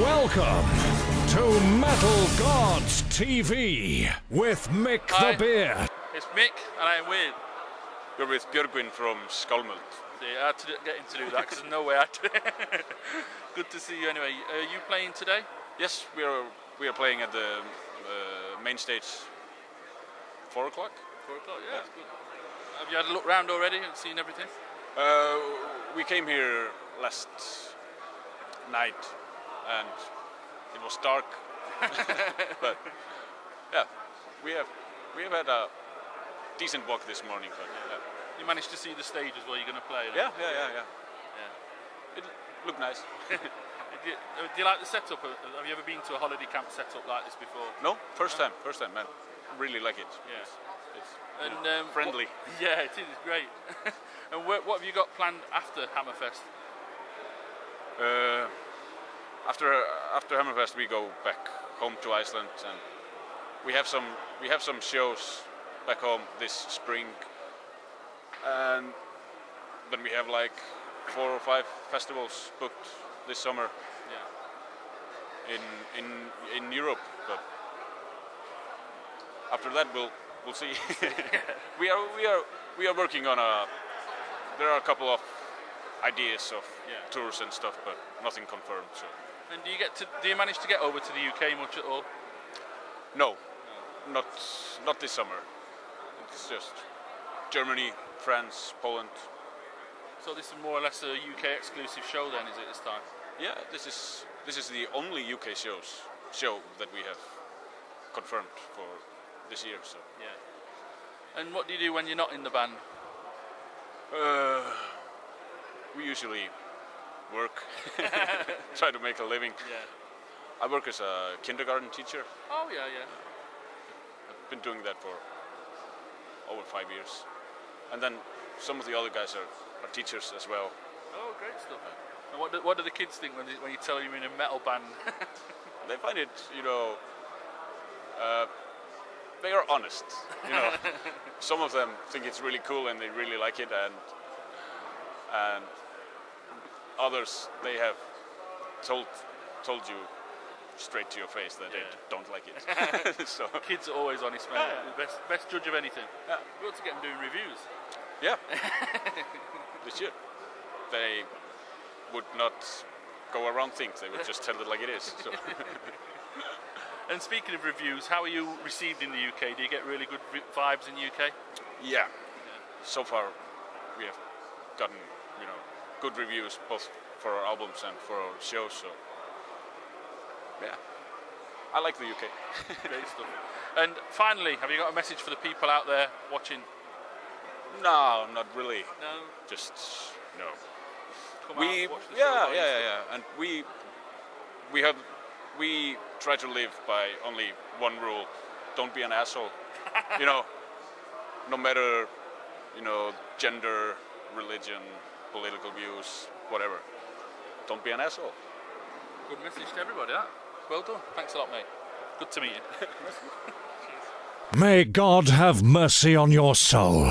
Welcome to Metal Gods TV with Mick Hi. the Beard. It's Mick, and I am with. You're with Björgvin from Skalmold. See, I had to get him to do that because there's no way I'd. Good to see you anyway. Are you playing today? Yes, we are we are playing at the uh, main stage. Four o'clock. Four o'clock. Yeah, it's good. Have you had a look round already and seen everything? Uh, we came here last night, and it was dark. but yeah, we have we have had a decent walk this morning. But yeah, You managed to see the stage as well. You're going to play. yeah, yeah, yeah. yeah. Yeah. It looked nice. Do you, uh, do you like the setup? Uh, Have you ever been to a holiday camp setup like this before? no, first time, first time, man. Really like it. Yeah. It's And um, friendly. what- yeah, it is it's great. and what, what have you got planned after Hammerfest? Uh, after after Hammerfest, we go back home to Iceland, and we have some we have some shows back home this spring, and then we have like four or five festivals booked this summer Yeah. in in in Europe. But after that, we'll we'll see. we are we are we are working on a. There are a couple of ideas of Yeah. tours and stuff, but nothing confirmed. So. And do you get to? Do you manage to get over to the UK much at all? No, not not this summer. It's just Germany, France, Poland. So this is more or less a UK exclusive show then, is it this time? Yeah, this is this is the only UK shows show that we have confirmed for this year. So Yeah. And what do you do when you're not in the band? uh, we usually work, try to make a living. Yeah. I work as a kindergarten teacher. Oh yeah, yeah. I've been doing that for over five years, and then some of the other guys are, are teachers as well. Oh, great stuff. And what do, what do the kids think when, they, when you tell them you're in a metal band? they find it, you know, uh, they are honest. You know, some of them think it's really cool and they really like it, and and others they have told told you straight to your face that Yeah. they don't like it. so kids are always honest, man. Yeah. Best best judge of anything. Yeah. You ought to get them doing reviews. yeah, they should. They would not go around things. They would just tell it like it is. So. And speaking of reviews, how are you received in the UK? Do you get really good vibes in the UK? Yeah. So far, we have gotten you know good reviews both for our albums and for our shows. So yeah, I like the UK. Great stuff. And finally, have you got a message for the people out there watching? no, not really. No. Just no. Come We out, watch yeah show, yeah yeah yeah, and we we have we try to live by only one rule: don't be an asshole. you know, no matter you know gender, religion, political views, whatever. Don't be an asshole. Good message to everybody. That. Well done. Thanks a lot, mate. Good to meet you. May God have mercy on your soul.